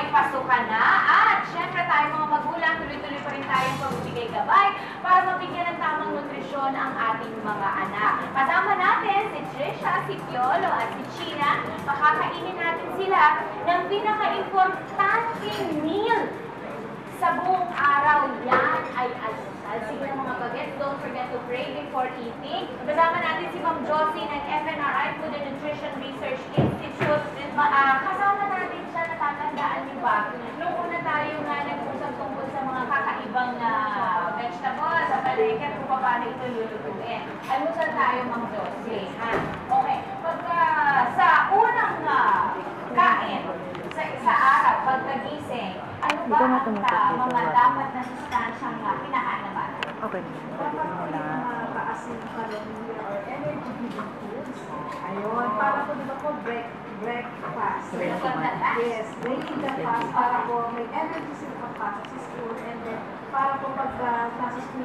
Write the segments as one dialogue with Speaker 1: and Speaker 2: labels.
Speaker 1: ay pasukan na. At syempre tayo mga magulang, tuloy-tuloy pa rin tayong pamibigay gabay para mabigyan ng tamang nutrisyon ang ating mga anak. Kasama natin si Trisha, si Piolo at si China. Makakainin natin sila ng pinaka-importanting meal sa buong araw. Yan ay almusal. Sige na mga bagets, don't forget to pray before eating. Kasama natin si Ma'am Josie ng FNRI, Food and Nutrition Research Institute. Uh, at kung paano ito lulutuin. Almusal tayo, Ma'am Josie. Ha? Okay. Pagka sa unang ah, kain, sa isa araw, pagkagising, ano ba ang ah, dito, mga dapat na sustansyang uh, kinakain na bata?
Speaker 2: Okay. Dapat
Speaker 3: po yung mga taas yung kalorya or energy giving foods. Ayun, para po di ba po break, breakfast.
Speaker 1: Yes,
Speaker 3: breaking the fast para po may energy sila pagpasok sa school and then uh,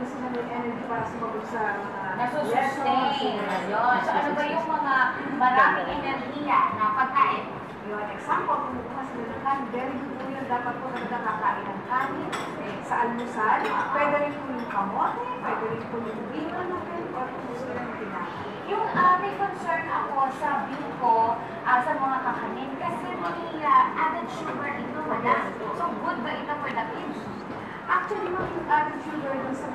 Speaker 3: sila may energy para sumagot sa mga
Speaker 1: Nasusustain. lessons. Yun. So ano ba yung mga maraming enerhiya na pagkain?
Speaker 3: Yun, example, kung kumuha sila ng kanin, very good po yun. Dapat po talaga kakain ng kanin eh, sa almusal. Pwede rin po yung kamote, pwede rin po yung bino natin, or kung gusto nila ng tinapay.
Speaker 1: Yung uh, may concern ako sa biko ah, sa mga kakanin kasi may ah, added sugar ito wala.
Speaker 3: So good